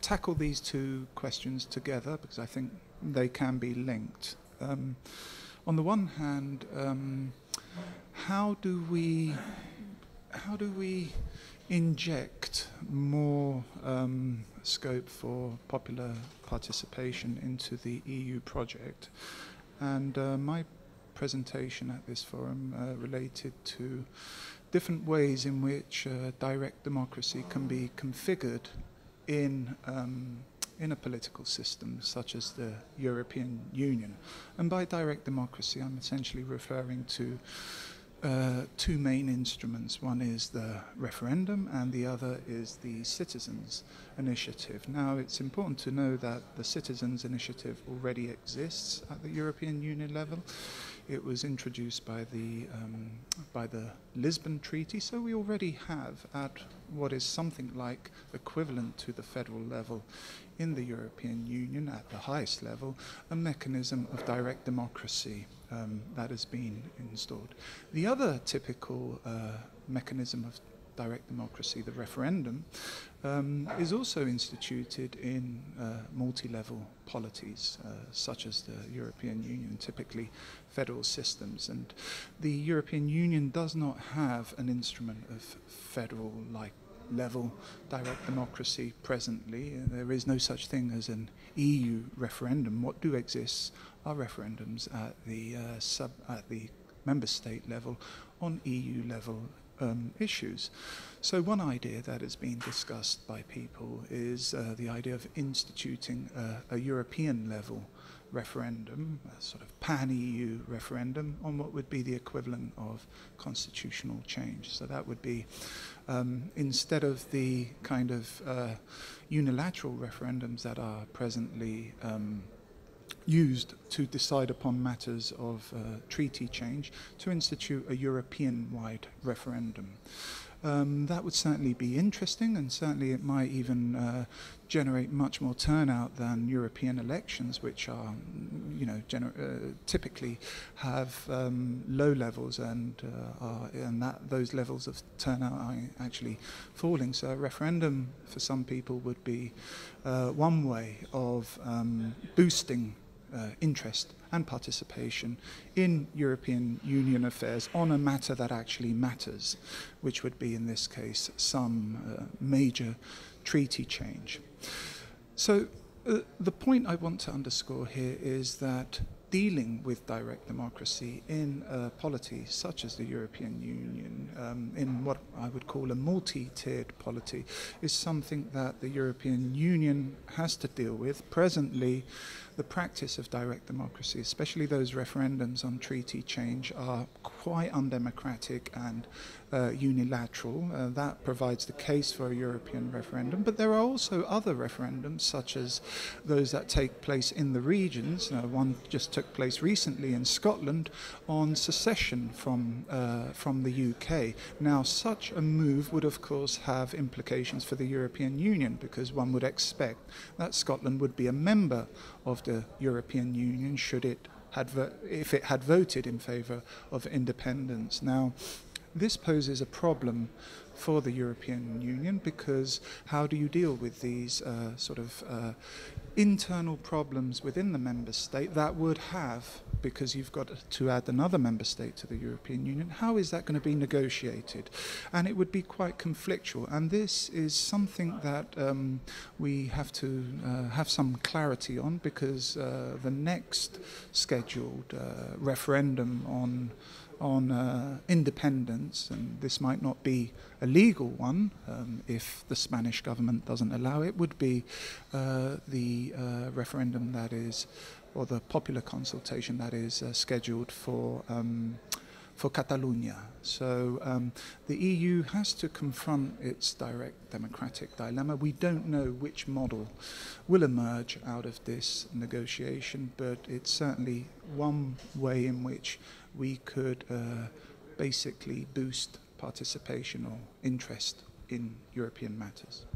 tackle these two questions together because I think they can be linked. Um, on the one hand, um, how do we how do we inject more um, scope for popular participation into the EU project? And uh, my presentation at this forum uh, related to different ways in which uh, direct democracy can be configured in um, in a political system such as the European Union. And by direct democracy, I'm essentially referring to uh, two main instruments. One is the referendum, and the other is the citizens' initiative. Now, it's important to know that the citizens' initiative already exists at the European Union level. It was introduced by the um, by the Lisbon Treaty, so we already have at what is something like equivalent to the federal level in the European Union at the highest level a mechanism of direct democracy um, that has been installed. The other typical uh, mechanism of direct democracy, the referendum, um, is also instituted in uh, multi-level polities, uh, such as the European Union, typically federal systems. And the European Union does not have an instrument of federal-like level direct democracy presently. There is no such thing as an EU referendum. What do exist are referendums at the uh, sub at the member state level on EU level um, issues. So one idea that has been discussed by people is uh, the idea of instituting a, a European level referendum, a sort of pan-EU referendum on what would be the equivalent of constitutional change. So that would be um, instead of the kind of uh, unilateral referendums that are presently um, used to decide upon matters of uh, treaty change, to institute a European-wide referendum. Um, that would certainly be interesting, and certainly it might even uh, generate much more turnout than European elections, which are, you know, uh, typically have um, low levels, and uh, are, and that those levels of turnout are actually falling. So a referendum for some people would be uh, one way of um, boosting uh, interest and participation in European Union affairs on a matter that actually matters, which would be in this case some uh, major treaty change. So uh, the point I want to underscore here is that dealing with direct democracy in a polity such as the European Union, um, in what I would call a multi-tiered polity, is something that the European Union has to deal with. Presently, the practice of direct democracy, especially those referendums on treaty change, are quite undemocratic and uh, unilateral. Uh, that provides the case for a European referendum. But there are also other referendums, such as those that take place in the regions. Uh, one just took place recently in Scotland on secession from, uh, from the UK. Now, such a move would, of course, have implications for the European Union because one would expect that Scotland would be a member of the European Union should it had if it had voted in favour of independence. Now, this poses a problem for the European Union because how do you deal with these uh, sort of uh, internal problems within the member state that would have because you've got to add another member state to the European Union. How is that going to be negotiated? And it would be quite conflictual. And this is something that um, we have to uh, have some clarity on because uh, the next scheduled uh, referendum on on uh, independence, and this might not be a legal one um, if the Spanish government doesn't allow it, would be uh, the uh, referendum that is, or the popular consultation that is uh, scheduled for. Um, for Catalonia. So um, the EU has to confront its direct democratic dilemma. We don't know which model will emerge out of this negotiation, but it's certainly one way in which we could uh, basically boost participation or interest in European matters.